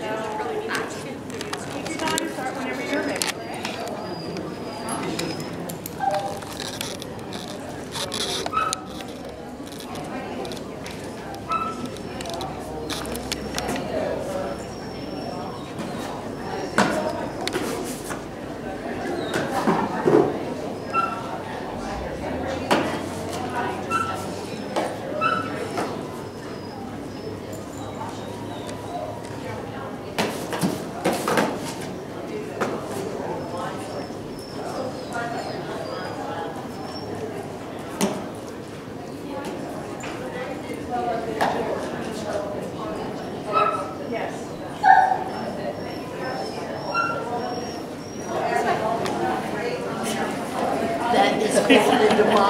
No. It's been demolished.